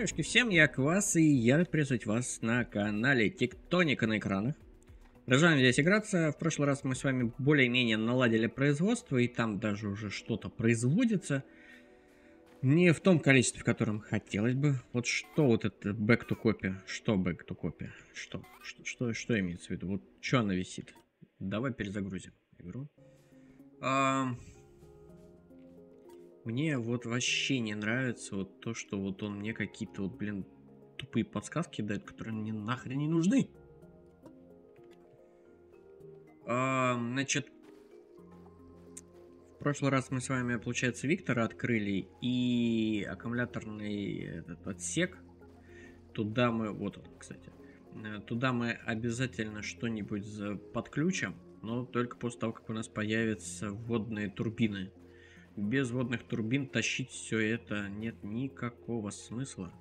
Хаюшки, всем я Квас, и я рад приветствовать вас на канале Тектоника на экранах. Продолжаем здесь играться. В прошлый раз мы с вами более-менее наладили производство, и там даже уже что-то производится. Не в том количестве, в котором хотелось бы. Вот что вот это back to copy? Что back to copy? Что? Что, что, что имеется в виду? Вот что она висит? Давай перезагрузим игру. А, мне вот вообще не нравится вот то, что вот он мне какие-то вот, блин, тупые подсказки дает, которые мне нахрен не нужны. А, значит, в прошлый раз мы с вами, получается, Виктора открыли и аккумуляторный этот отсек. Туда мы, вот он, кстати, туда мы обязательно что-нибудь подключим, но только после того, как у нас появятся водные турбины без водных турбин тащить все это нет никакого смысла.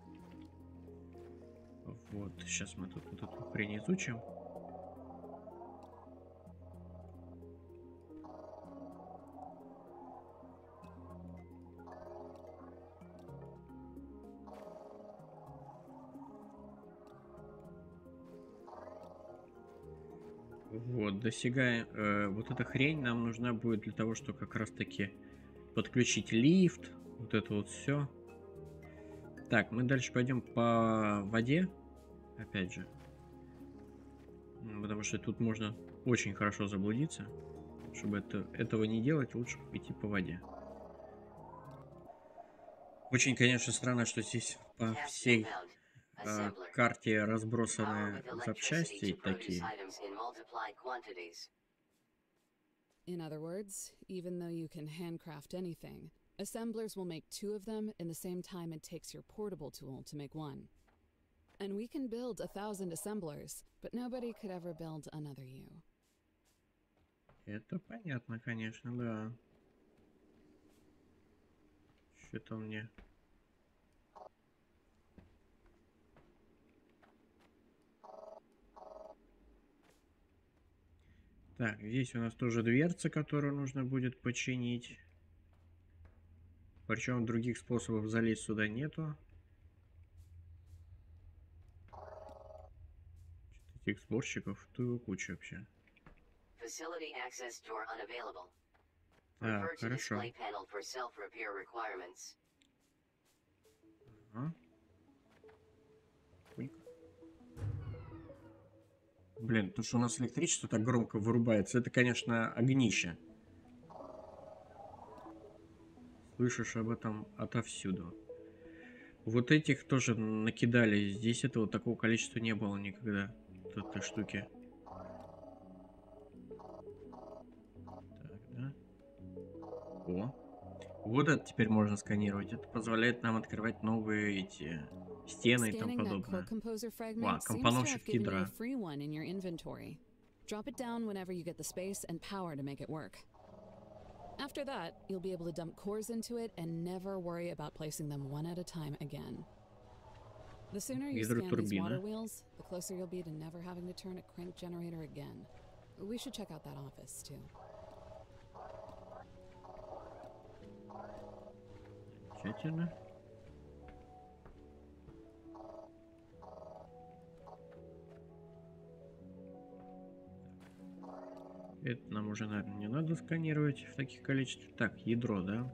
Вот, сейчас мы тут вот эту хрень изучим. Вот, достигаем... Э, вот эта хрень нам нужна будет для того, чтобы как раз таки подключить лифт, вот это вот все. Так, мы дальше пойдем по воде, опять же. Потому что тут можно очень хорошо заблудиться. Чтобы это, этого не делать, лучше идти по воде. Очень, конечно, странно, что здесь по всей э, карте разбросаны запчасти такие. In other words, even though you can handcraft anything, assemblers will make two of them in the same time it takes your portable tool to make one. And we can build a thousand assemblers, but nobody could ever build another you. Это понятно, конечно, да. Что-то мне Так, здесь у нас тоже дверца, которую нужно будет починить. Причем других способов залезть сюда нету. Этих сборщиков, ту его куча вообще. Так, хорошо. Ага. Блин, то, что у нас электричество так громко вырубается, это, конечно, огнище. Слышишь об этом отовсюду. Вот этих тоже накидали. Здесь этого такого количества не было никогда. Вот этой штуки. Так, да. О. Вот это теперь можно сканировать. Это позволяет нам открывать новые эти стены и тому подобное. Wow, компоновщик ядра. Drop it down whenever you get the space and power to make it work. After that, you'll be able to dump cores into it and never worry about placing them one at a time again. The sooner you scan these water wheels, the closer you'll be to never having to turn a crank generator again. We should check out that office, too. Замечательно. Это нам уже, наверное, не надо сканировать в таких количествах. Так, ядро, да?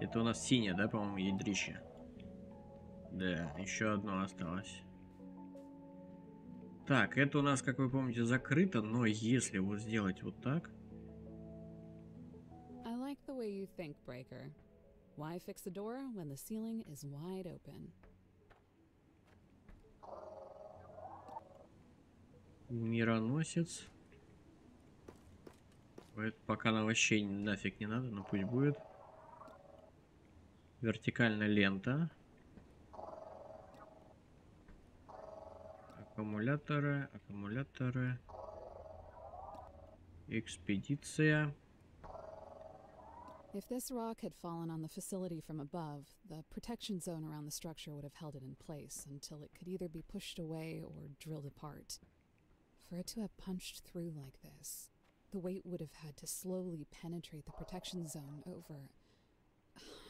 Это у нас синее, да, по-моему, ядрище? Да, еще одно осталось. Так, это у нас, как вы помните, закрыто, но если вот сделать вот так... I like the way you think, Breaker. Why fix the door when the ceiling is wide open? Мироносец. Это пока нам вообще нафиг не надо, но пусть будет. Вертикальная лента. Аккумуляторы, аккумуляторы. Экспедиция. If this rock had fallen on the facility from above, the protection zone around the structure would have held it in place until it could either be pushed away or drilled apart. For it to have punched through like this, The weight would have had to slowly penetrate the protection zone over...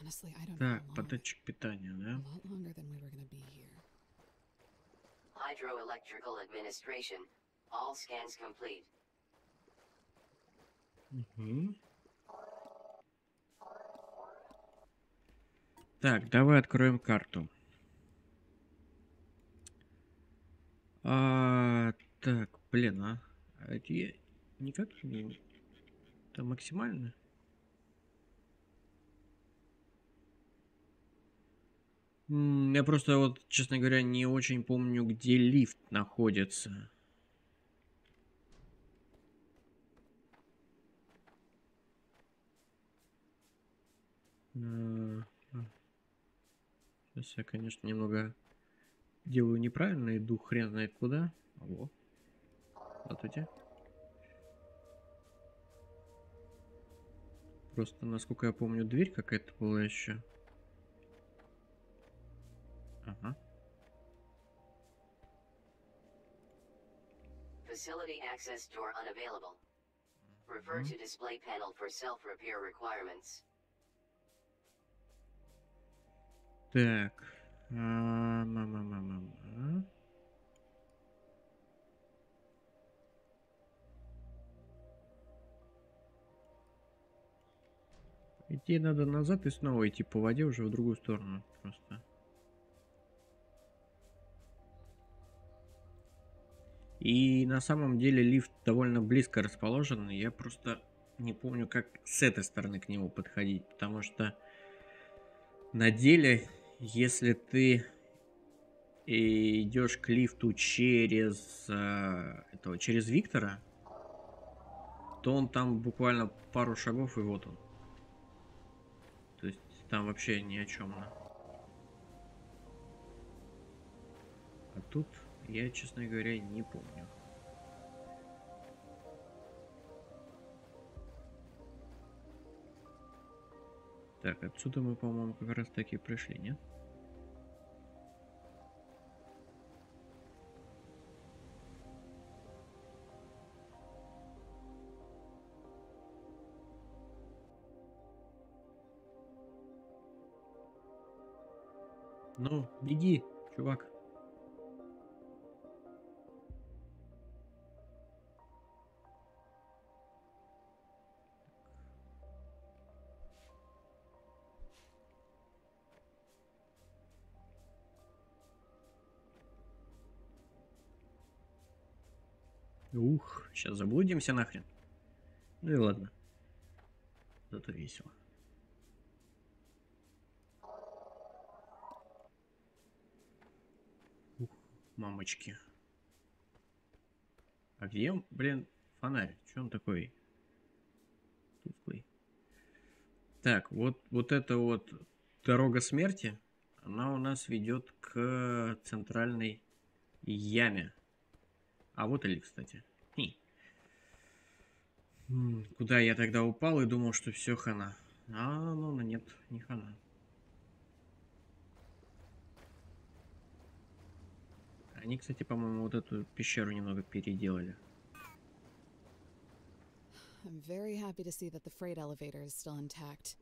Honestly, I don't так, know. податчик питания, да? A lot longer than we Hydroelectrical Administration. All scans complete. Угу. Так, давай откроем карту. А, так, блин, а, а я никак не... Это максимально? Я просто вот, честно говоря, не очень помню, где лифт находится. Сейчас я, конечно, немного делаю неправильно, иду хрен знает куда. Алло. Здравствуйте. Просто, насколько я помню, дверь какая-то была еще. Ага. Facility access door unavailable. Refer to display panel for self-repair requirements. Так. А, ма-ма-ма-ма-ма. Идти надо назад и снова идти по воде уже в другую сторону. Просто. И на самом деле лифт довольно близко расположен. Я просто не помню, как с этой стороны к нему подходить. Потому что на деле, если ты идешь к лифту через э, этого, через Виктора, то он там буквально пару шагов и вот он. Там вообще ни о чем. А тут я, честно говоря, не помню. Так, отсюда мы, по-моему, как раз таки пришли, нет? Беги, чувак. Ух, сейчас заблудимся нахрен. Ну и ладно. Зато весело. Ух, мамочки. А где, блин, фонарь? Че он такой тусклый? Так, вот, вот эта вот дорога смерти, она у нас ведет к центральной яме. А вот Али, кстати. Хи. Куда я тогда упал и думал, что все хана. А, ну, ну нет, не хана. Они, кстати, по-моему, вот эту пещеру немного переделали. I'm very happy to see that the freight elevator is still intact.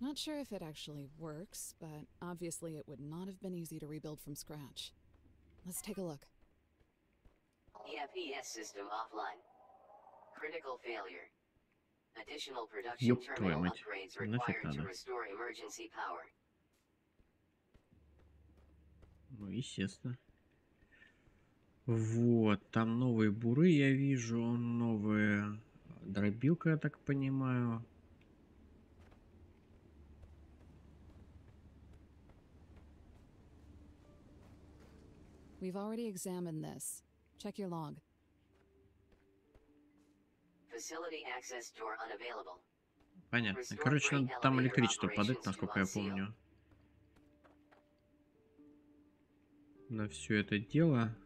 Not sure if it actually works, but obviously it would not have been easy to rebuild from scratch. Let's take a look. EFES system offline. Critical failure. Additional production твою terminal мать. upgrades required to restore emergency power. Ну, естественно. Вот, там новые буры я вижу, новая дробилка, я так понимаю. We've already examined this. Check your log. Facility access door unavailable. Понятно. Короче, надо там электричество подать, насколько я помню. На все это дело.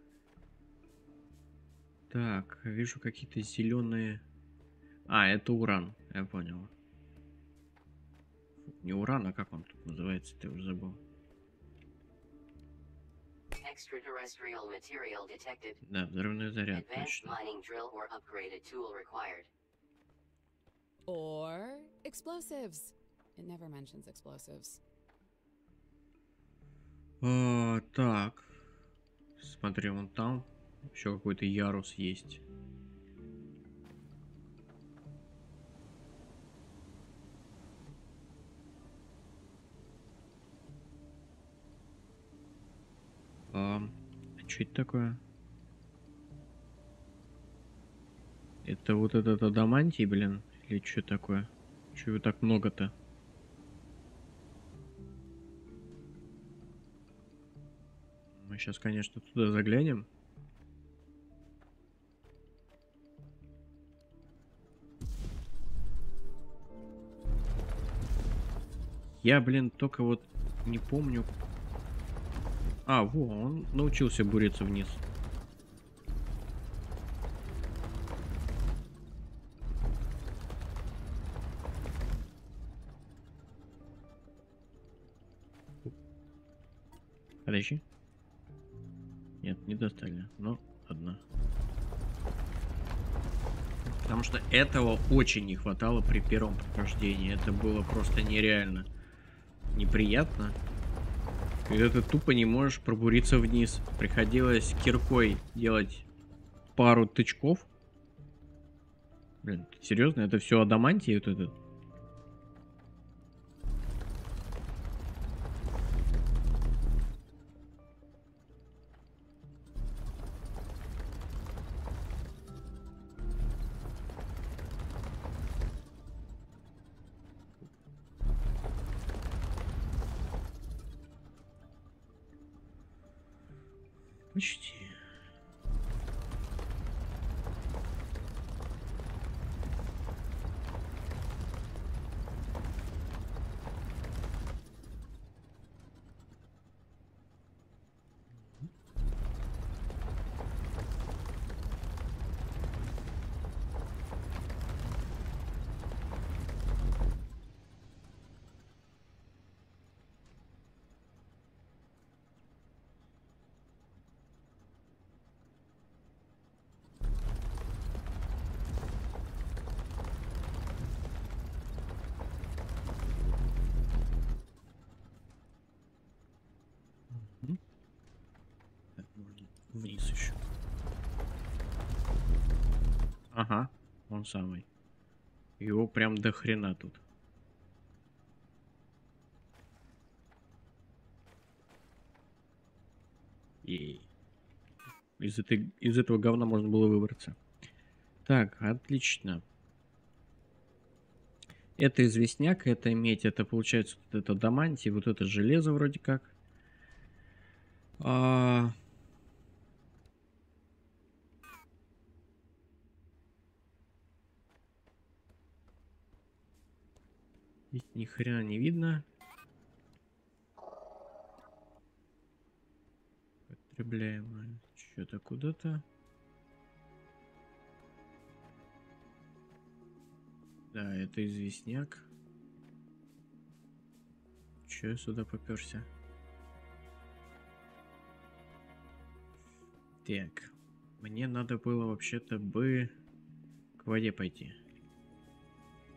Так, вижу какие-то зеленые. А, это уран, я понял. Не уран, а как он тут называется, ты уже забыл. Да, взрывной заряд, точно. or explosives. It never mentions explosives. А, так. смотри, вон там еще какой-то ярус есть. А, что это такое? Это вот этот адамантий, блин? Или что такое? Чего так много-то? Мы сейчас, конечно, туда заглянем. Я, блин, только вот не помню. А, во, он научился буриться вниз. Подожди. Нет, не достали. Но одна. Потому что этого очень не хватало при первом прохождении. Это было просто нереально неприятно. Когда ты тупо не можешь пробуриться вниз. Приходилось киркой делать пару тычков. Блин, серьезно? Это все адамантий вот этот? Ага, он самый. Его прям до хрена тут. И из, этой, из этого говна можно было выбраться. Так, отлично. Это известняк, это медь, это получается вот это дамантий, вот это железо вроде как. А, Здесь ни хрена не видно. Потребляемое что-то куда-то. Да, это известняк. Че я сюда поперся? Так, мне надо было вообще-то бы к воде пойти.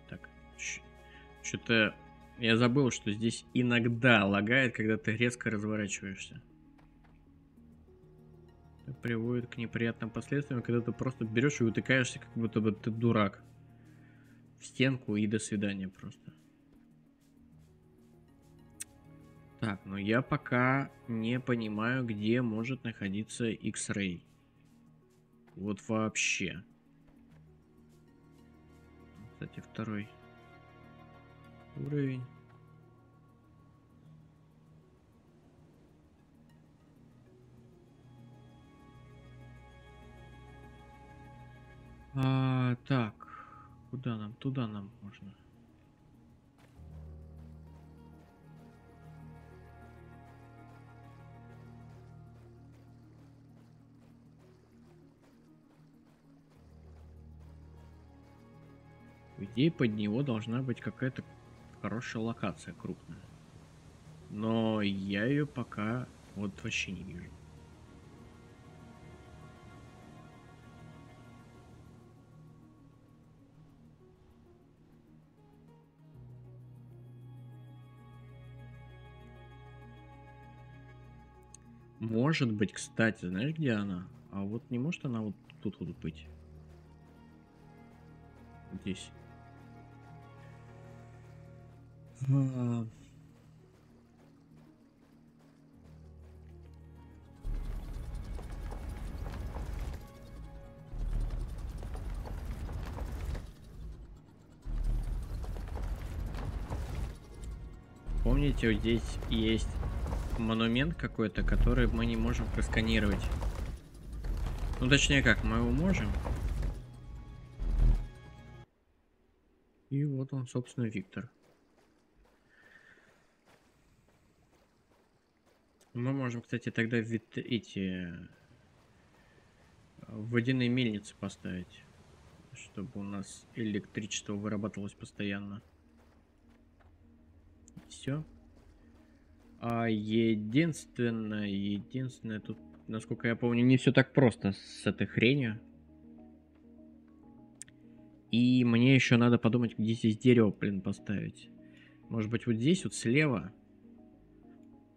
Так, что-то я забыл, что здесь иногда лагает, когда ты резко разворачиваешься. Это приводит к неприятным последствиям, когда ты просто берешь и утыкаешься, как будто бы ты дурак. В стенку и до свидания просто. Так, но я пока не понимаю, где может находиться X-Ray. Вот вообще. Кстати, второй уровень. А, так, куда нам? Туда нам можно. Идее, под него должна быть какая-то хорошая локация, крупная. Но я ее пока вот вообще не вижу. Может быть, кстати, знаешь, где она? А вот не может она вот тут вот быть? Здесь. Помните, вот здесь есть монумент какой-то, который мы не можем просканировать. Ну, точнее как, мы его можем. И вот он, собственно, Виктор. Мы можем, кстати, тогда вид эти э, водяные мельницы поставить, чтобы у нас электричество вырабатывалось постоянно все. А единственное, единственное, тут, насколько я помню, не все так просто с этой хренью. И мне еще надо подумать, где здесь дерево, блин, поставить. Может быть, вот здесь, вот слева.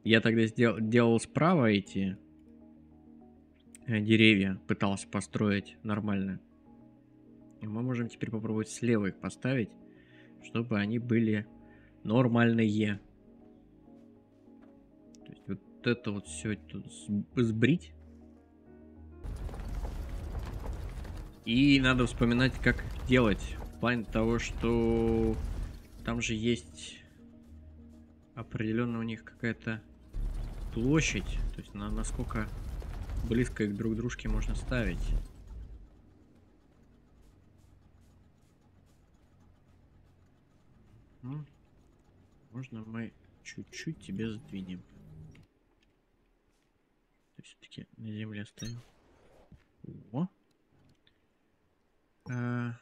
Я тогда сделал, делал справа эти э, деревья, пытался построить нормально. Мы можем теперь попробовать слева их поставить, чтобы они были нормальные. То есть вот это вот все сбрить. И надо вспоминать, как делать. В плане того, что там же есть определенно у них какая-то площадь. То есть на, насколько близко их друг дружке можно ставить. Можно мы чуть-чуть тебе сдвинем. Все-таки на земле оставим. О. А...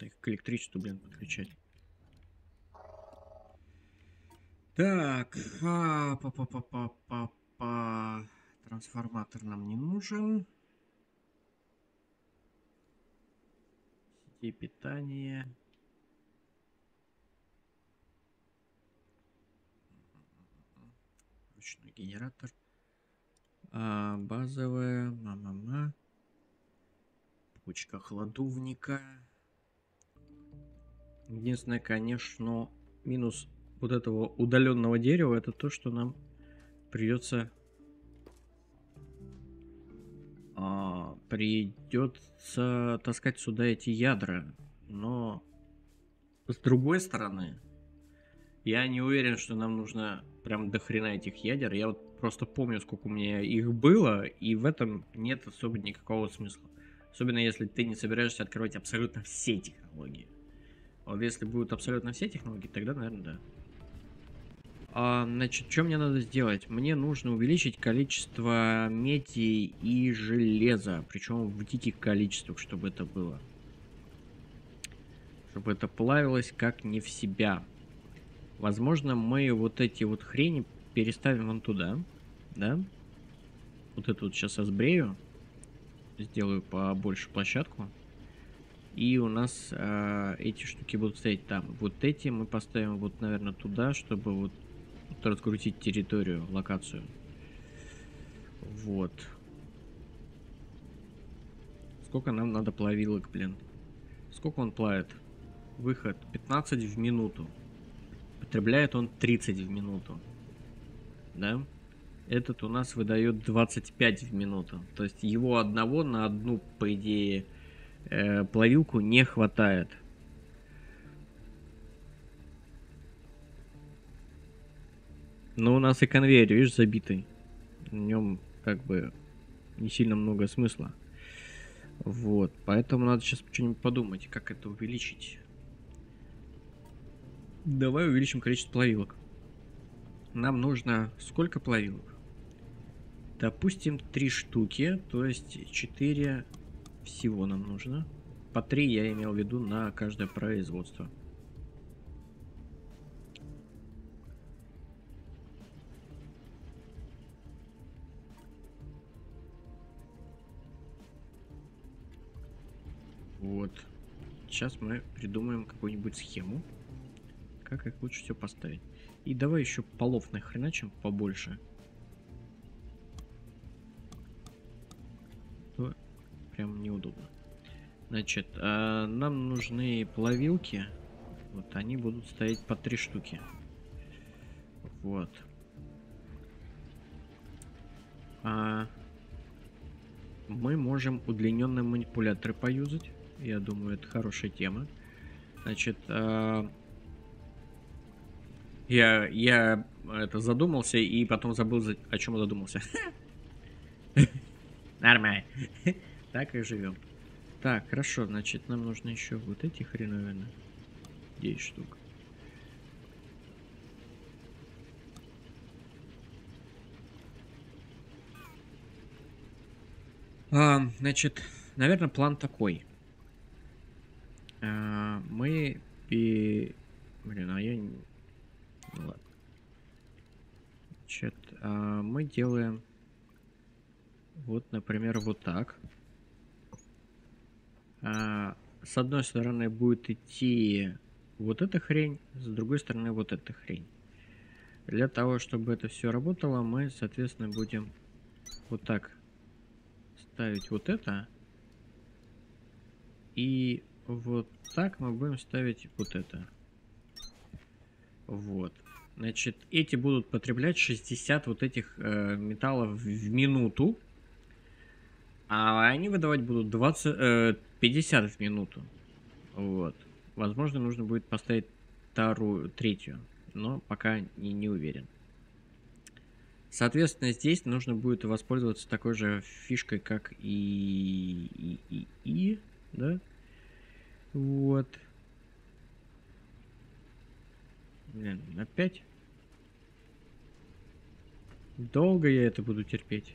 Надо их к электричеству, блин, подключать. Так, а, па па па па па па трансформатор нам не нужен. сети питания. Ручной генератор. А, базовая. Мама-ма. Почка хладувника. Единственное, конечно, минус вот этого удаленного дерева, это то, что нам придется а, придется таскать сюда эти ядра. Но с другой стороны, я не уверен, что нам нужно прям до хрена этих ядер. Я вот просто помню, сколько у меня их было, и в этом нет особо никакого смысла. Особенно если ты не собираешься открывать абсолютно все технологии. Вот если будут абсолютно все технологии, тогда, наверное, да. А, значит, что мне надо сделать? Мне нужно увеличить количество меди и железа. Причем в диких количествах, чтобы это было. Чтобы это плавилось как не в себя. Возможно, мы вот эти вот хрени переставим вон туда. Да? Вот эту вот сейчас сбрею. Сделаю побольше площадку. И у нас э, эти штуки будут стоять там. Вот эти мы поставим вот, наверное, туда, чтобы вот раскрутить территорию, локацию. Вот. Сколько нам надо плавилок, блин? Сколько он плавит? Выход 15 в минуту. Потребляет он 30 в минуту. Да? Этот у нас выдает 25 в минуту. То есть его одного на одну, по идее, э, плавилку не хватает. Но у нас и конвейер, видишь, забитый. В нем как бы не сильно много смысла. Вот, поэтому надо сейчас что-нибудь подумать, как это увеличить. Давай увеличим количество плавилок. Нам нужно сколько плавилок? Допустим, три штуки, то есть 4 всего нам нужно. По 3 я имел в виду на каждое производство. Вот. сейчас мы придумаем какую-нибудь схему, как их лучше все поставить. И давай еще полов нахреначим побольше. Прям неудобно. Значит, э, нам нужны плавилки. Вот они будут стоять по три штуки. Вот. А, мы можем удлиненные манипуляторы поюзать. Я думаю, это хорошая тема. Значит, а, я, я это задумался и потом забыл, о чем задумался. Нормально. Так и живем. Так, хорошо, значит, нам нужно еще вот эти хреновины. 10 штук. А, значит, наверное, план такой. А, мы... И... Блин, а я... Ну ладно. Значит, а, мы делаем... Вот, например, вот так. А, с одной стороны будет идти вот эта хрень, с другой стороны вот эта хрень. Для того, чтобы это все работало, мы, соответственно, будем вот так ставить вот это. И вот так мы будем ставить вот это. Вот. Значит, эти будут потреблять 60 вот этих э, металлов в минуту. А они выдавать будут 20, э, 50 в минуту. Вот. Возможно, нужно будет поставить вторую, третью. Но пока не, не уверен. Соответственно, здесь нужно будет воспользоваться такой же фишкой, как и... и, и, и да? Вот. Блин, опять? Долго я это буду терпеть.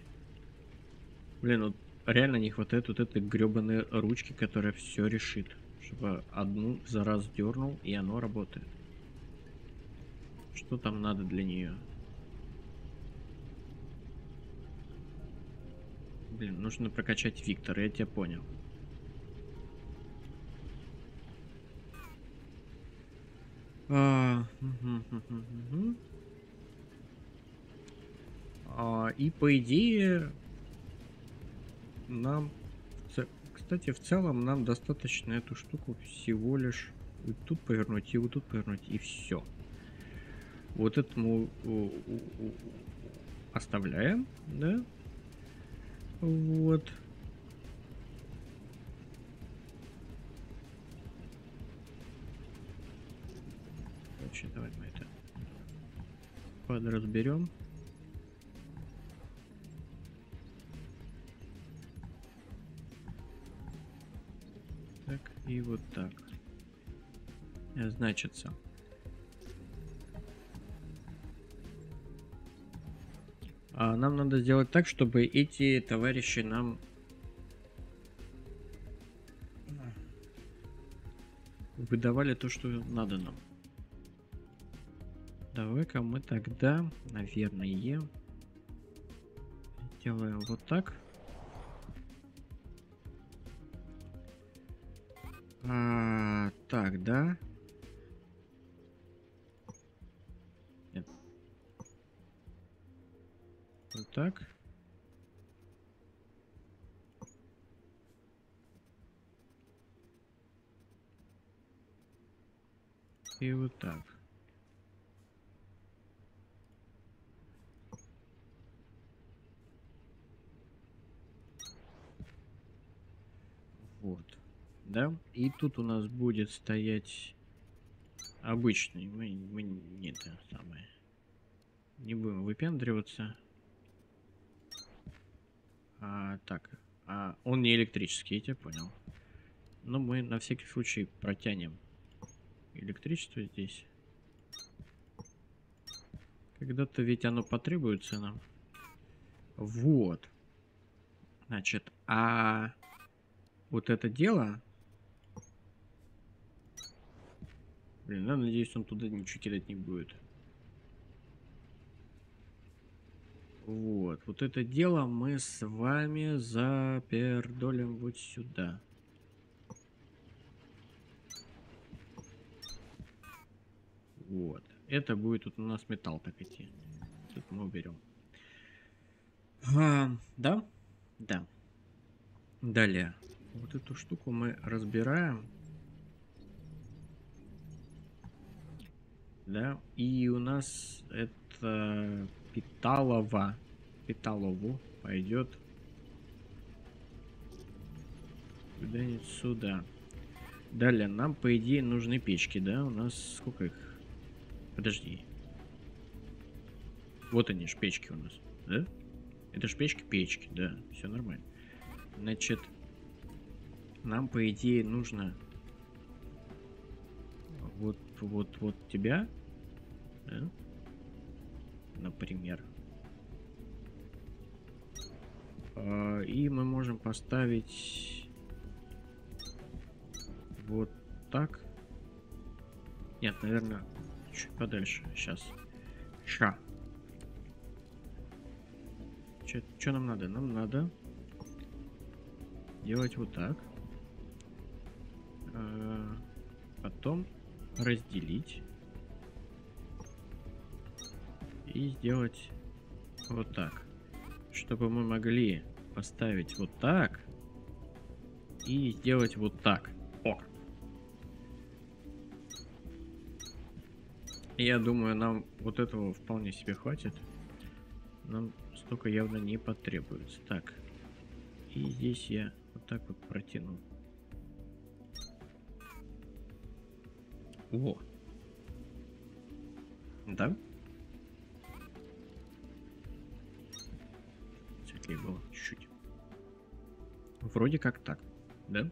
Блин, вот реально не хватает вот этой гребаной ручки, которая все решит. Чтобы одну за раз дернул, и оно работает. Что там надо для нее? Блин, нужно прокачать Виктора, я тебя понял. А, а, и по идее нам, кстати, в целом нам достаточно эту штуку всего лишь вот тут повернуть и вот тут повернуть и все. Вот этому оставляем, да? Вот. Короче, давай мы это подразберем. Так, и вот так. Значится. А нам надо сделать так, чтобы эти товарищи нам выдавали то, что надо нам. Давай-ка мы тогда, наверное, делаем вот так. А, так, да. Вот так. И вот так. Вот. Да? И тут у нас будет стоять обычный. Мы, мы не это самое. Не будем выпендриваться. А, так, а, он не электрический, я тебя понял. Но мы на всякий случай протянем электричество здесь. Когда-то ведь оно потребуется нам. Вот. Значит, а вот это дело... Блин, ну, я надеюсь, он туда ничего кидать не будет. Вот, вот это дело мы с вами запердолим вот сюда. Вот. Это будет тут у нас металл так идти. Тут мы уберем. А, да? Да. Далее. Вот эту штуку мы разбираем. Да. И у нас это Питалова. Питалову пойдет куда-нибудь сюда. Далее, нам, по идее, нужны печки, да? У нас сколько их? Подожди. Вот они, шпечки у нас, да? Это шпечки-печки, да, все нормально. Значит, нам, по идее, нужно вот, вот, вот тебя, да? например. А, и мы можем поставить вот так. Нет, наверное, чуть подальше. Сейчас. Ша. Что нам надо? Нам надо делать вот так. А, потом разделить. И сделать вот так. Чтобы мы могли поставить вот так. И сделать вот так. О! Я думаю, нам вот этого вполне себе хватит. Нам столько явно не потребуется. Так. И здесь я вот так вот протяну. О. Да? Светлее было чуть-чуть. Вроде как так, да?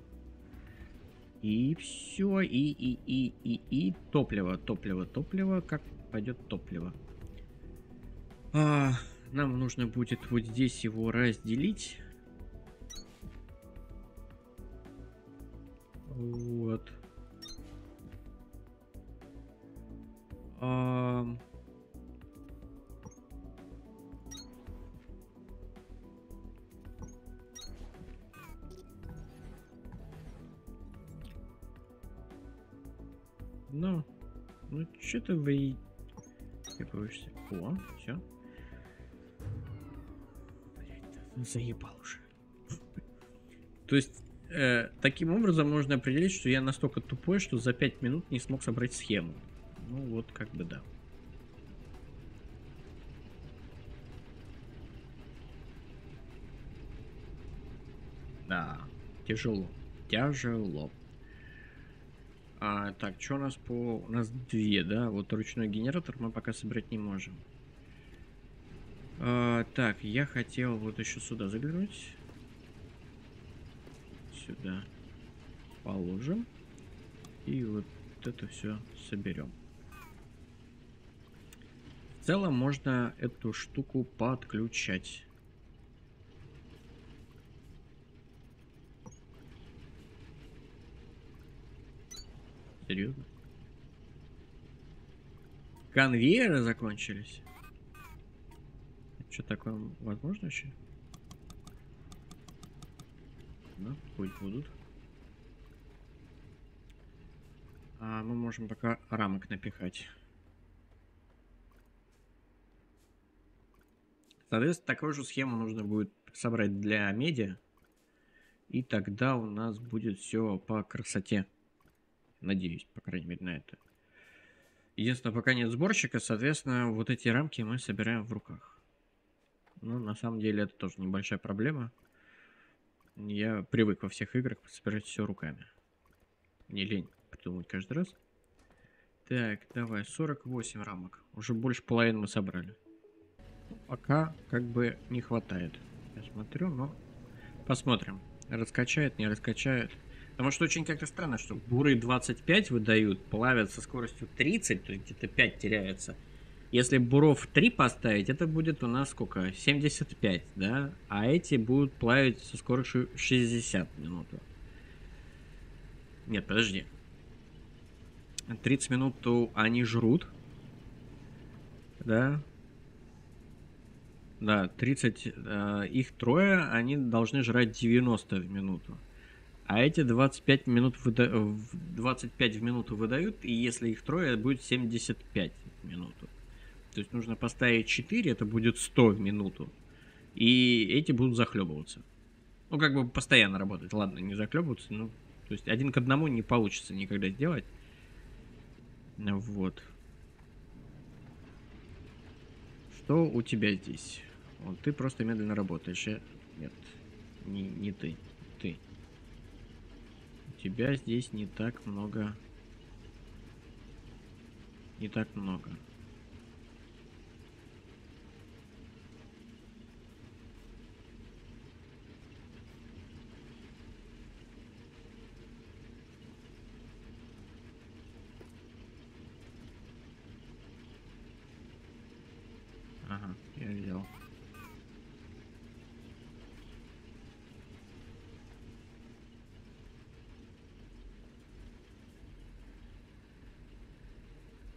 И все, и, и, и, и, и топливо, топливо, топливо, как пойдет топливо. А, нам нужно будет вот здесь его разделить. Вот. А... Ну, ну что-то вы... Какой О, все. Заебал уже. То есть, э, таким образом можно определить, что я настолько тупой, что за 5 минут не смог собрать схему. Ну вот, как бы да. Да, тяжело. Тяжело. А, так, что у нас по... У нас две, да? Вот ручной генератор мы пока собрать не можем. А, так, я хотел вот еще сюда заглянуть. Сюда положим. И вот это все соберем. В целом можно эту штуку подключать. Серьезно? Конвейеры закончились? Что такое возможно вообще? Да, пусть будут. А мы можем пока рамок напихать. Соответственно, такую же схему нужно будет собрать для меди. И тогда у нас будет все по красоте. Надеюсь, по крайней мере, на это. Единственное, пока нет сборщика, соответственно, вот эти рамки мы собираем в руках. Ну, на самом деле, это тоже небольшая проблема. Я привык во всех играх собирать все руками. Не лень придумать каждый раз. Так, давай, 48 рамок. Уже больше половины мы собрали. Пока как бы не хватает. Я смотрю, но посмотрим. Раскачает, не раскачает. Потому что очень как-то странно, что буры 25 выдают, плавят со скоростью 30, то есть где-то 5 теряется. Если буров 3 поставить, это будет у нас сколько? 75, да? А эти будут плавить со скоростью 60 минут. Нет, подожди. 30 минут они жрут. Да. Да, 30, э, их трое, они должны жрать 90 в минуту. А эти 25 минут, выда... 25 в минуту выдают, и если их трое, будет 75. в минуту. То есть нужно поставить 4, это будет 100 в минуту. И эти будут захлебываться. Ну, как бы постоянно работать. Ладно, не захлебываться, ну, то есть один к одному не получится никогда сделать. Вот. Что у тебя здесь? Вот ты просто медленно работаешь. Я... Нет, не, не ты. Ты. У тебя здесь не так много... Не так много.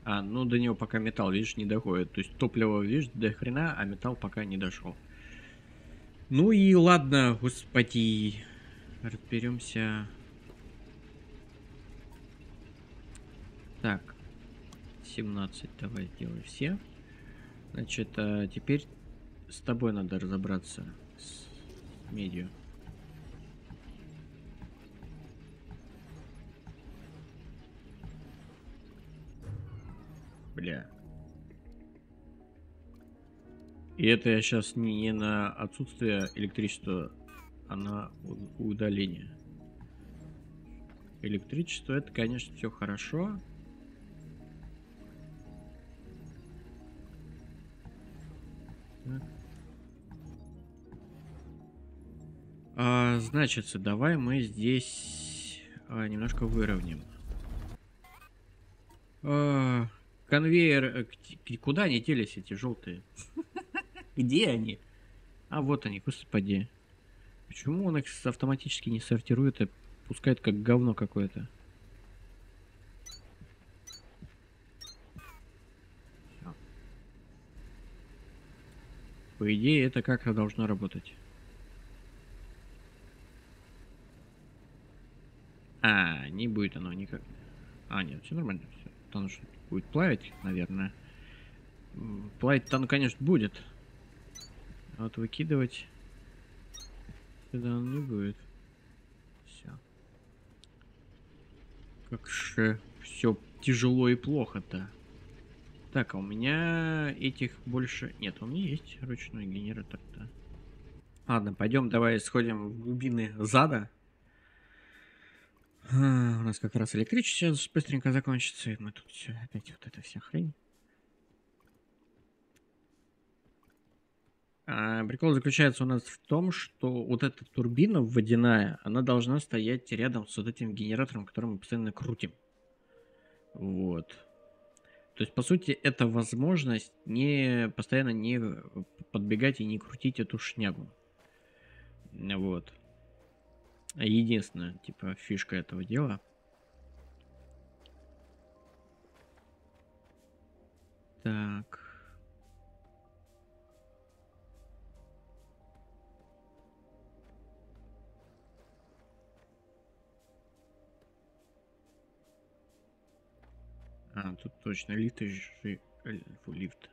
А, ну до него пока металл, видишь, не доходит. То есть топливо, видишь, до хрена, а металл пока не дошел. Ну и ладно, господи. Разберемся. Так. 17 давай сделай все. Значит, а теперь с тобой надо разобраться. С медью. Бля. И это я сейчас не, на отсутствие электричества, а на удаление. Электричество это, конечно, все хорошо. А, значит, давай мы здесь а, немножко выровняем. А, Конвейер... Э, куда они делись, эти желтые? Где они? А вот они, господи. Почему он их автоматически не сортирует и пускает как говно какое-то? По идее, это как-то должно работать. А, не будет оно никак. А, нет, все нормально. Все. Там что будет плавить, наверное. Плавить-то оно, конечно, будет. А вот выкидывать сюда он не будет. Все. Как же все тяжело и плохо-то. Так, а у меня этих больше... Нет, у меня есть ручной генератор-то. Ладно, пойдем, давай сходим в глубины зада. А, у нас как раз электричество сейчас быстренько закончится, и мы тут все, опять вот эта вся хрень. А, прикол заключается у нас в том, что вот эта турбина водяная, она должна стоять рядом с вот этим генератором, который мы постоянно крутим. Вот. То есть, по сути, это возможность не постоянно не подбегать и не крутить эту шнягу. Вот единственная, типа, фишка этого дела. Так. А, тут точно лифт, лифт.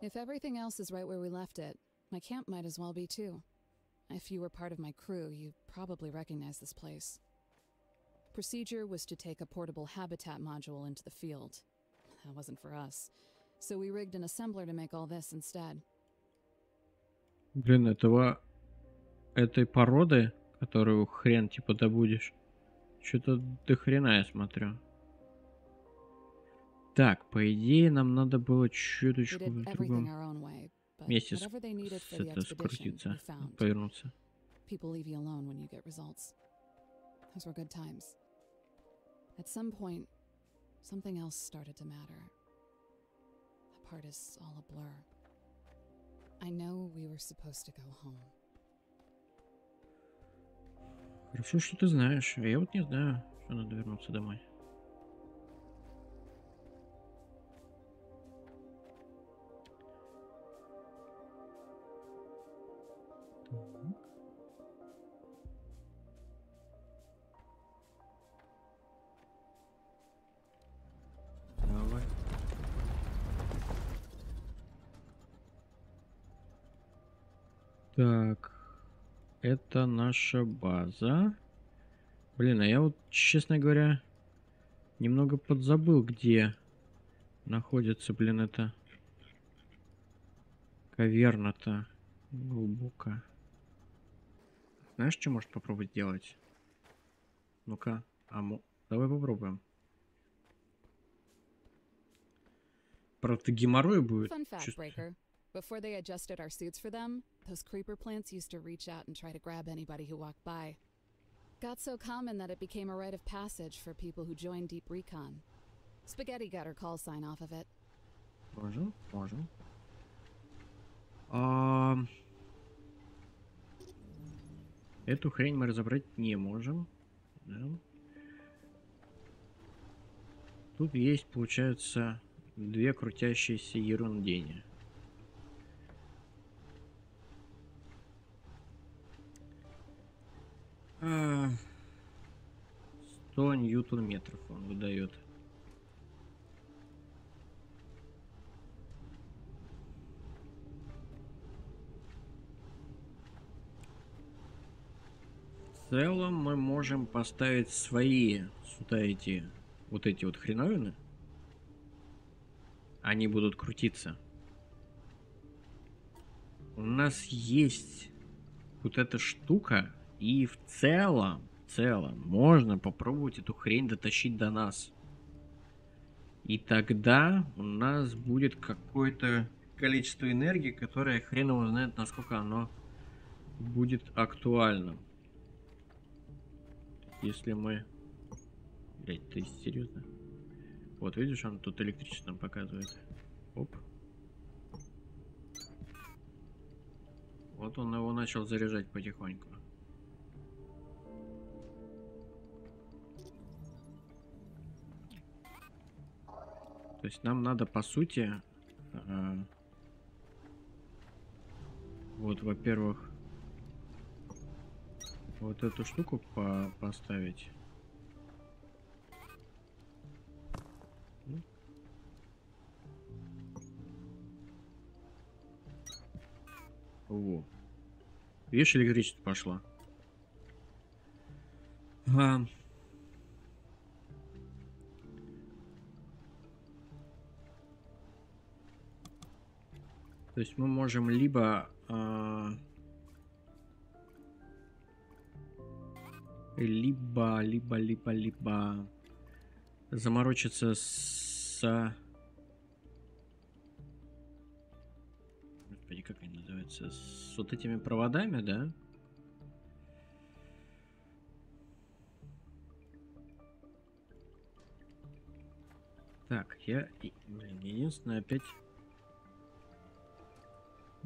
If everything else is right where we left it, My camp might as well be too. If you were part of my crew, you probably recognize this place. Procedure was to take a portable habitat module into the field. That wasn't for us. So we rigged an assembler to make all this instead. Блин, этого... Этой породы, которую хрен типа добудешь, что-то до хрена я смотрю. Так, по идее, нам надо было чуточку в другом вместе с, с это скрутиться, повернуться. People leave you alone when you get results. Those were good times. At some point, something else started to matter. That part is all a blur. I know we were supposed to go home. Хорошо, что ты знаешь. А я вот не знаю, что надо вернуться домой. Это наша база. Блин, а я вот, честно говоря, немного подзабыл, где находится, блин, это каверна-то глубоко. Знаешь, что может попробовать сделать? Ну-ка, а мо... давай попробуем. Правда, геморрой будет. Fun fact, Breaker. Before they adjusted our suits for them, those creeper plants used to reach out and try to grab anybody who walked by. Got so common that it became a rite of passage for people who joined Deep Recon. Spaghetti got her call sign off of it. Можем, можем. А... Эту хрень мы разобрать не можем. Да. Тут есть, получается, две крутящиеся ерундения. 100 ньютон метров он выдает. В целом мы можем поставить свои сюда эти вот эти вот хреновины. Они будут крутиться. У нас есть вот эта штука, и в целом, в целом, можно попробовать эту хрень дотащить до нас. И тогда у нас будет какое-то количество энергии, которое хрен его знает, насколько оно будет актуальным. Если мы... Блять, ты серьезно? Вот, видишь, он тут электричество показывает. Оп. Вот он его начал заряжать потихоньку. То есть нам надо, по сути, э, вот, во-первых, вот эту штуку по поставить. Во. Видишь, электричество пошло. А, То есть мы можем либо... Э, либо, либо, либо, либо заморочиться с... Господи, как они называются? С вот этими проводами, да? Так, я... Блин, единственное, опять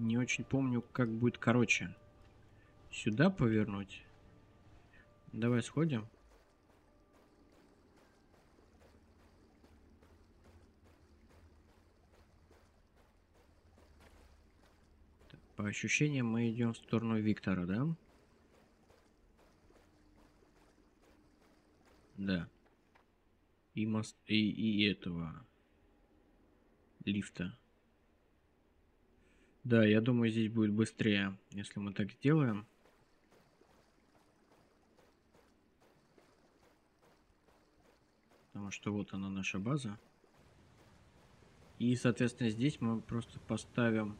не очень помню, как будет короче. Сюда повернуть. Давай сходим. по ощущениям мы идем в сторону Виктора, да? Да. И мост и, и этого лифта. Да, я думаю, здесь будет быстрее, если мы так сделаем. Потому что вот она наша база. И, соответственно, здесь мы просто поставим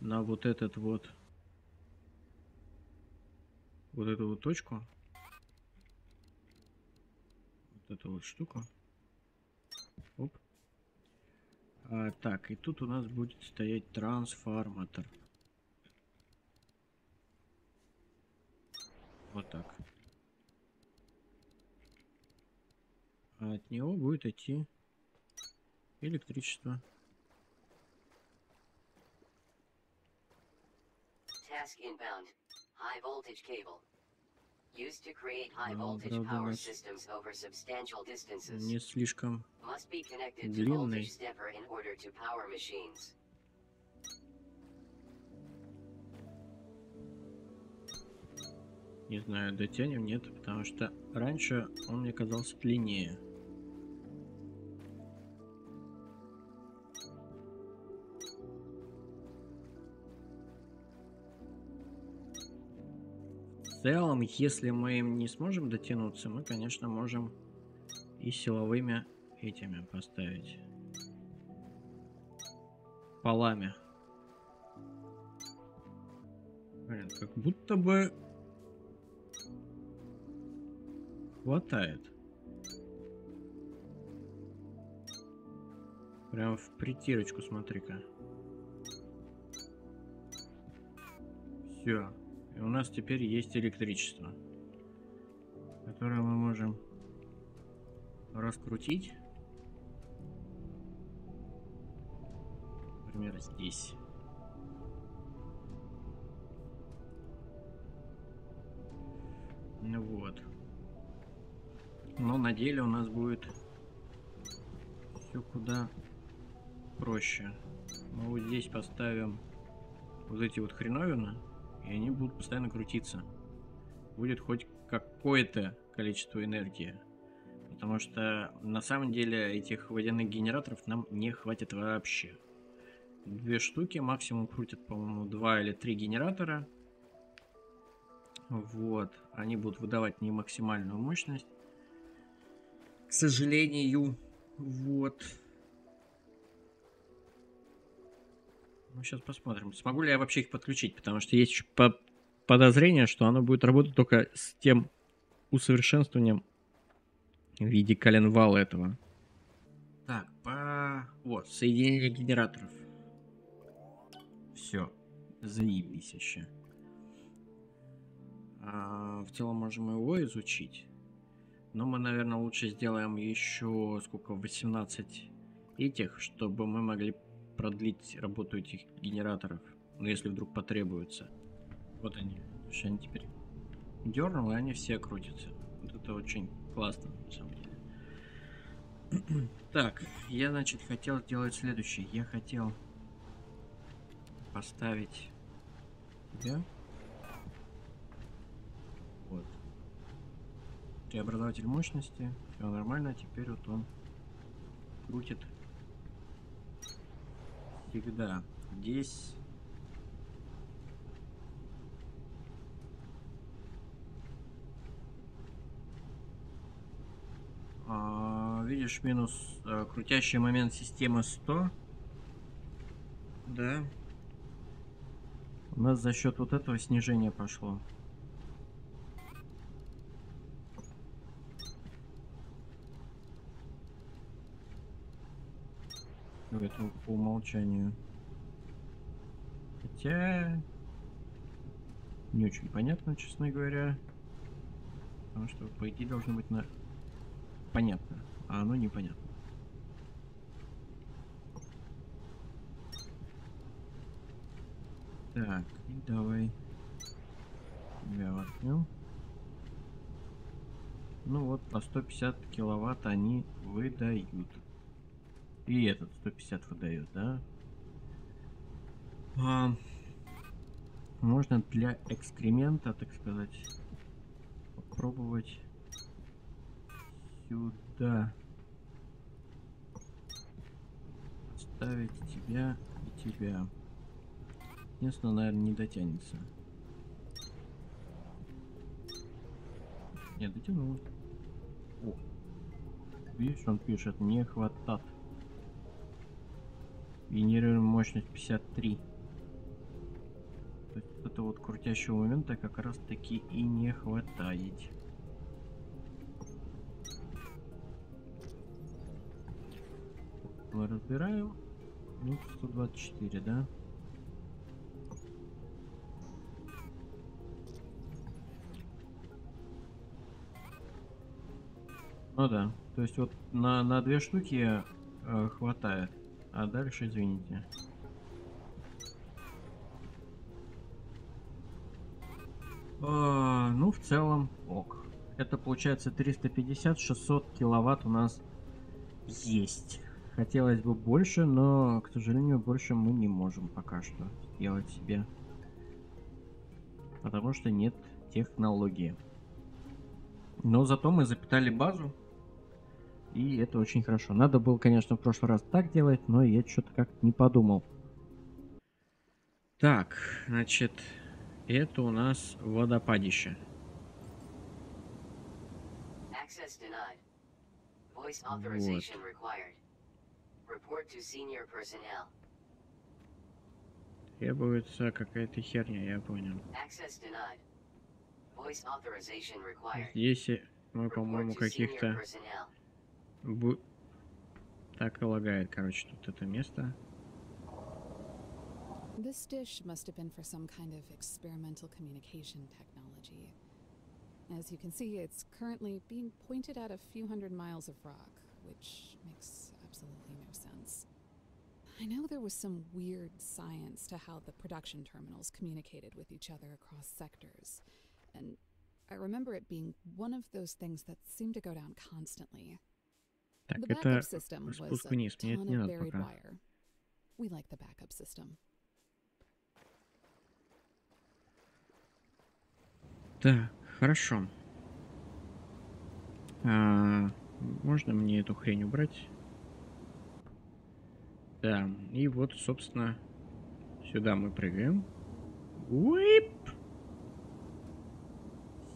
на вот этот вот вот эту вот точку. Вот эту вот штуку. Оп. А, так, и тут у нас будет стоять трансформатор. Вот так. А от него будет идти электричество. Task inbound. High voltage cable. Used to create high voltage power systems over substantial distances. Не слишком Must be connected to voltage stepper in order to power machines. Не знаю, дотянем, нет, потому что раньше он мне казался длиннее. Целом, если мы не сможем дотянуться, мы, конечно, можем и силовыми этими поставить. Полами. Блин, как будто бы хватает. Прям в притирочку, смотри-ка. Все. И у нас теперь есть электричество, которое мы можем раскрутить. Например, здесь. Ну вот. Но на деле у нас будет все куда проще. Мы вот здесь поставим вот эти вот хреновины, и они будут постоянно крутиться. Будет хоть какое-то количество энергии. Потому что на самом деле этих водяных генераторов нам не хватит вообще. Две штуки, максимум крутят, по-моему, два или три генератора. Вот. Они будут выдавать не максимальную мощность. К сожалению. Вот. Ну, сейчас посмотрим. Смогу ли я вообще их подключить, потому что есть по подозрение, что оно будет работать только с тем усовершенствованием в виде коленвала этого. Так, по... Вот, соединение генераторов. Все. Заебись еще. А, в целом можем его изучить. Но мы, наверное, лучше сделаем еще сколько, 18 этих, чтобы мы могли продлить работу этих генераторов. Ну, если вдруг потребуется. Вот они. Что они теперь дернул, и они все крутятся. Вот это очень классно, на самом деле. так, я, значит, хотел сделать следующее. Я хотел поставить тебя. Вот. Преобразователь мощности. Все нормально. Теперь вот он крутит всегда. Здесь. А, видишь минус а, крутящий момент системы 100 да. У нас за счет вот этого снижения пошло Это по умолчанию. Хотя... Не очень понятно, честно говоря. Потому что, по идее, должно быть на... понятно. А оно непонятно. Так, и давай тебя воткнем. Ну вот, по 150 киловатт они выдают. И этот 150 выдает, да? А, можно для экскремента, так сказать, попробовать сюда ставить тебя и тебя. Единственное, наверное, не дотянется. Не, дотянул. О. Видишь, он пишет, не хватает. Генерируем мощность 53. То есть это вот крутящего момента как раз таки и не хватает. Мы разбираем. Ну, 124, да? Ну да. То есть вот на, на две штуки э, хватает. А дальше, извините. А, ну, в целом, ок. Это получается 350-600 киловатт у нас есть. Хотелось бы больше, но, к сожалению, больше мы не можем пока что сделать себе. Потому что нет технологии. Но зато мы запитали базу и это очень хорошо. Надо было, конечно, в прошлый раз так делать, но я что-то как-то не подумал. Так, значит, это у нас водопадище. Personnel. Требуется какая-то херня, я понял. Здесь мы, по-моему, каких-то... Бу... Так и лагает, короче, тут это место. This dish must have been for some kind of experimental communication technology. As you can see, it's currently being pointed at a few hundred miles of rock, which makes absolutely no sense. I know there was some weird science to how the production terminals communicated with each other across sectors, and I remember it being one of those things that seemed to go down constantly. Так, это спуск вниз, мне это не надо пока. We like the backup system. Так, хорошо. А, можно мне эту хрень убрать? Да, и вот, собственно, сюда мы прыгаем. Уип!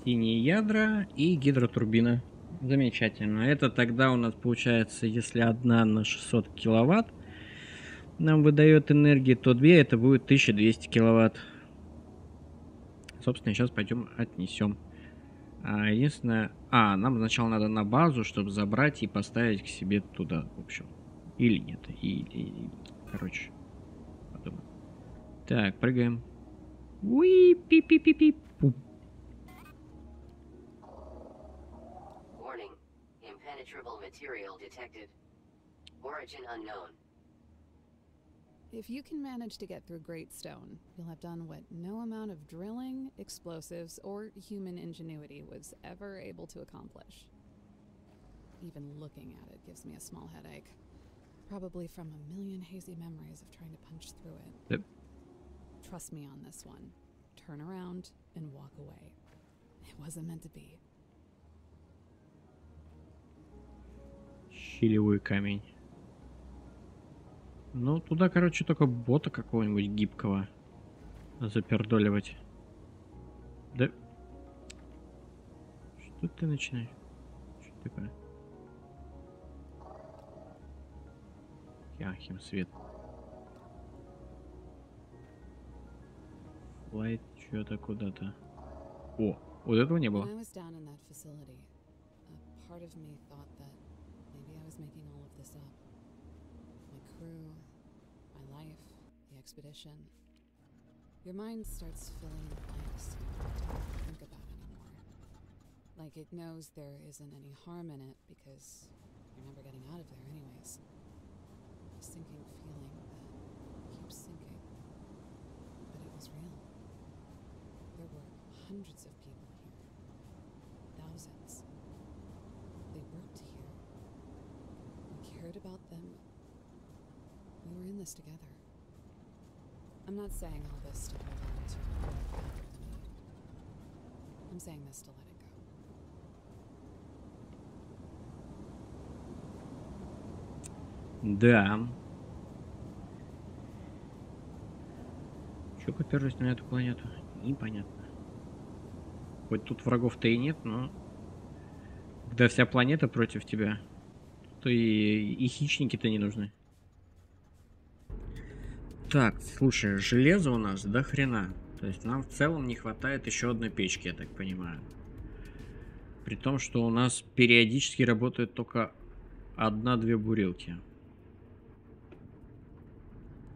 Синие ядра и гидротурбина. Замечательно. Это тогда у нас получается, если одна на 600 киловатт нам выдает энергии, то две это будет 1200 киловатт. Собственно, сейчас пойдем отнесем. А, единственное... А, нам сначала надо на базу, чтобы забрать и поставить к себе туда, в общем. Или нет. Или... или- Короче. Подумаем. Так, прыгаем. Уи, пи пи material detected. Origin unknown. If you can manage to get through Great Stone, you'll have done what no amount of drilling, explosives, or human ingenuity was ever able to accomplish. Even looking at it gives me a small headache. Probably from a million hazy memories of trying to punch through it. Yep. Trust me on this one. Turn around and walk away. It wasn't meant to be. Щелевой камень. Ну, туда, короче, только бота какого-нибудь гибкого запердоливать. Да... Что ты начинаешь? Что такое? Яхим свет. Лайт что-то куда-то. О, вот этого не было. Part of me thought that this up. My crew, my life, the expedition. Your mind starts filling the blanks you don't think about anymore. Like it knows there isn't any harm in it because you're never getting out of there anyways. A sinking feeling that keeps sinking. But it was real. There were hundreds of We cared about them. We were in this together. I'm not saying all this to hold on to. I'm saying this to let it go. Да. Чё поперлись на эту планету? Непонятно. Хоть тут врагов-то и нет, но... Когда вся планета против тебя, то и, и хищники-то не нужны. Так, слушай, железа у нас до хрена. То есть нам в целом не хватает еще одной печки, я так понимаю. При том, что у нас периодически работает только одна-две бурилки.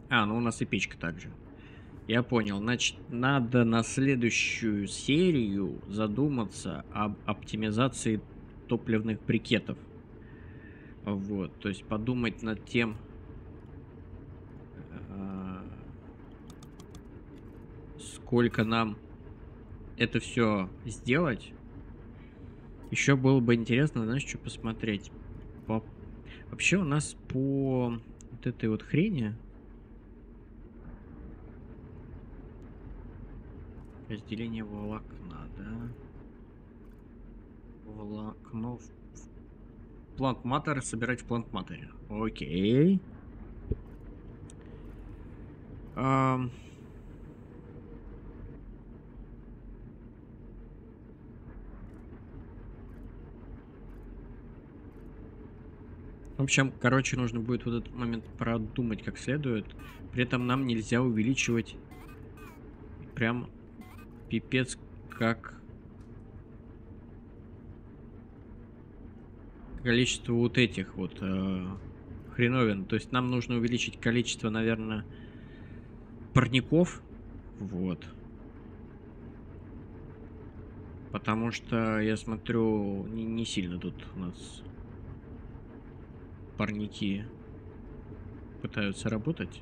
А, ну у нас и печка также. Я понял. Значит, надо на следующую серию задуматься об оптимизации топливных брикетов. Вот, то есть подумать над тем, э, сколько нам это все сделать. Еще было бы интересно, знаешь, что посмотреть. По- Вообще у нас по вот этой вот хрени разделение волокна, да? Волокно в плант матер собирать в плант матере. Окей. Ам. В общем, короче, нужно будет вот этот момент продумать как следует. При этом нам нельзя увеличивать прям пипец как количество вот этих вот э, хреновин. То есть нам нужно увеличить количество, наверное, парников. Вот. Потому что, я смотрю, не, не сильно тут у нас парники пытаются работать.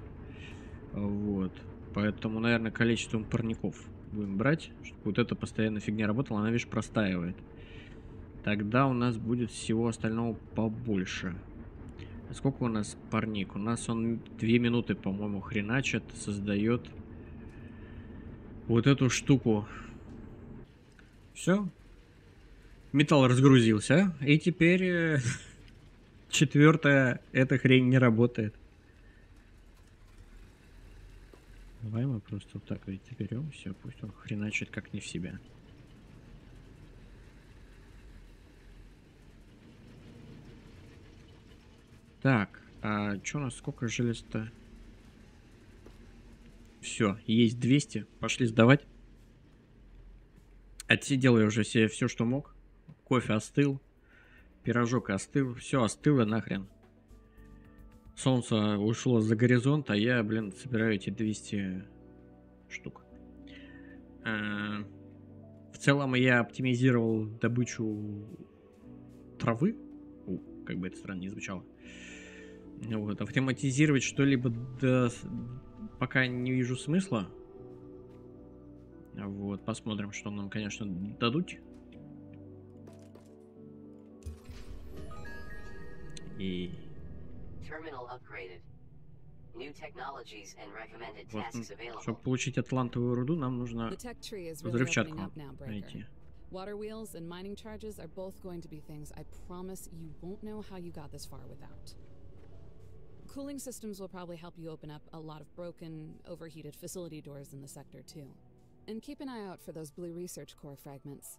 Вот. Поэтому, наверное, количеством парников будем брать, чтобы вот эта постоянно фигня работала, она, видишь, простаивает. Тогда у нас будет всего остального побольше. А сколько у нас парник? У нас он две минуты, по-моему, хреначит, создает вот эту штуку. Все. Металл разгрузился. И теперь э, четвертая эта хрень не работает. Давай мы просто вот так вот берем все, пусть он хреначит как не в себя. Так, а что у нас, сколько желез-то? Все, есть 200, пошли сдавать. Отсидел я уже себе все, что мог. Кофе остыл, пирожок остыл, все остыло нахрен. Солнце ушло за горизонт, а я, блин, собираю эти 200 штук. А, в целом я оптимизировал добычу травы. Как бы это странно не звучало. Вот, автоматизировать что-либо до... пока не вижу смысла. Вот, посмотрим, что нам, конечно, дадут. И... Вот, чтобы получить атлантовую руду, нам нужно взрывчатку найти. Water wheels and mining charges are both going to be things I promise you won't know how you got this far without. Cooling systems will probably help you open up a lot of broken, overheated facility doors in the sector, too. And keep an eye out for those blue research core fragments.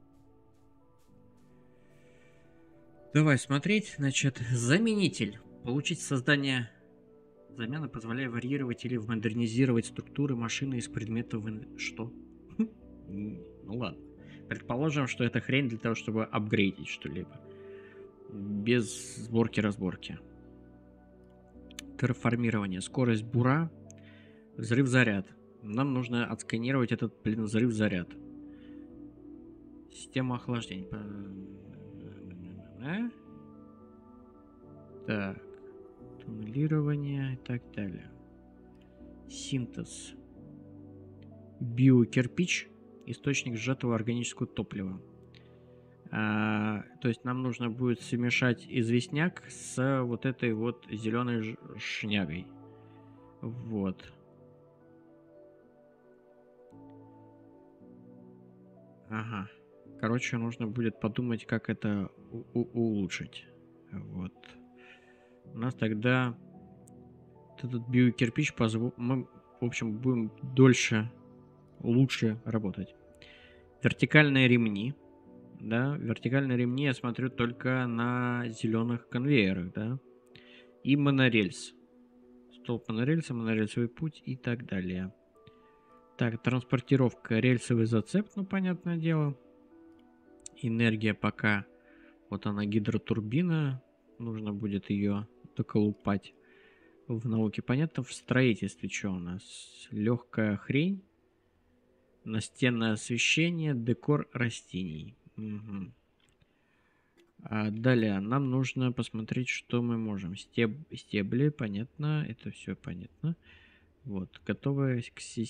Давай смотреть. Значит, заменитель. Получить создание замена, позволяя варьировать или модернизировать структуры машины из предметов... Что? Ну ладно. Предположим, что это хрень для того, чтобы апгрейдить что-либо. Без сборки-разборки терраформирование. Скорость бура. Взрыв-заряд. Нам нужно отсканировать этот, блин, взрыв-заряд. Система охлаждения. А? Так. Туннелирование и так далее. Синтез. Биокирпич. Источник сжатого органического топлива. А, то есть нам нужно будет смешать известняк с вот этой вот зеленой шнягой. Вот. Ага. Короче, нужно будет подумать, как это улучшить. Вот. У нас тогда этот биокирпич позволит... Мы, в общем, будем дольше, лучше работать. Вертикальные ремни да, вертикальные ремни я смотрю только на зеленых конвейерах, да, и монорельс. Столб монорельса, монорельсовый путь и так далее. Так, транспортировка, рельсовый зацеп, ну, понятное дело. Энергия пока, вот она гидротурбина, нужно будет ее доколупать. В науке понятно, в строительстве что у нас? Легкая хрень, настенное освещение, декор растений. А далее нам нужно посмотреть, что мы можем. Стеб... Стебли, понятно, это все понятно. Вот, готовы к, си...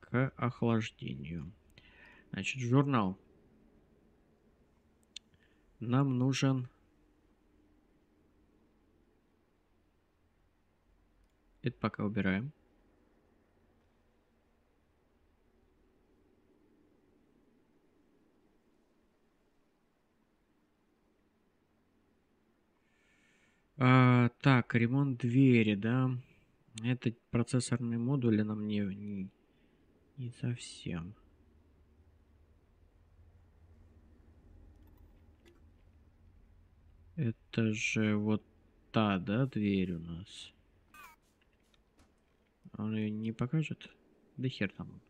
к охлаждению. Значит, журнал. Нам нужен... Это пока убираем. А, так, ремонт двери, да. Это процессорный модуль, нам не, не, не совсем. Это же вот та, да, дверь у нас. Он ее не покажет? Да хер там.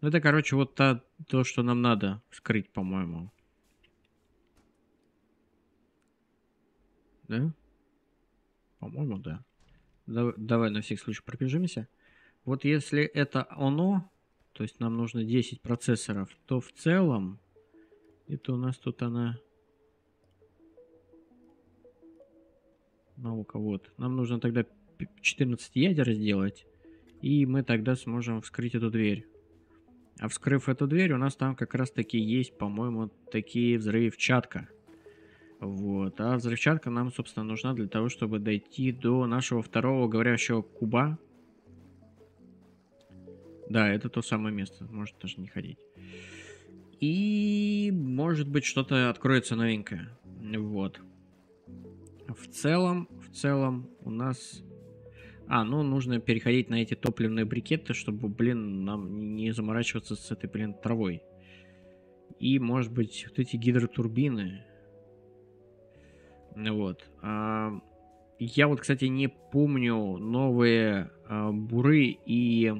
Ну это, короче, вот та, то, что нам надо вскрыть, по-моему. Да? По-моему, да. Давай, на всякий случай пробежимся. Вот если это оно, то есть нам нужно 10 процессоров, то в целом это у нас тут она наука вот. Нам нужно тогда 14 ядер сделать, и мы тогда сможем вскрыть эту дверь. А вскрыв эту дверь, у нас там как раз таки есть, по-моему, такие взрывчатка. Вот. А взрывчатка нам, собственно, нужна для того, чтобы дойти до нашего второго говорящего куба. Да, это то самое место. Может даже не ходить. И может быть что-то откроется новенькое. Вот. В целом, в целом у нас... А, ну нужно переходить на эти топливные брикеты, чтобы, блин, нам не заморачиваться с этой, блин, травой. И, может быть, вот эти гидротурбины. Вот. А, я вот, кстати, не помню новые а, буры и...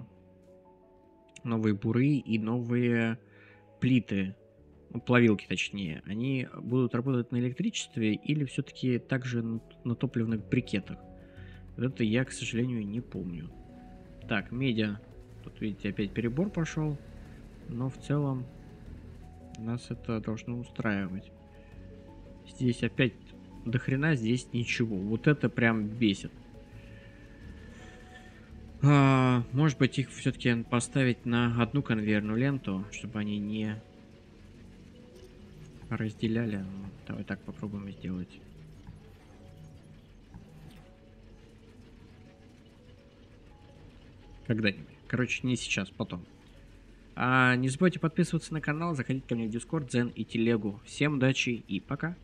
Новые буры и новые плиты ну, плавилки точнее, они будут работать на электричестве или все-таки также на топливных брикетах? Это я, к сожалению, не помню. Так, медиа. Тут, видите, опять перебор пошел. Но в целом нас это должно устраивать. Здесь опять до здесь ничего. Вот это прям бесит. А, может быть их все-таки поставить на одну конвейерную ленту, чтобы они не разделяли. Ну, давай так попробуем сделать. Когда-нибудь. Короче, не сейчас, потом. А не забывайте подписываться на канал, заходить ко мне в Discord, Дзен и Телегу. Всем удачи и пока.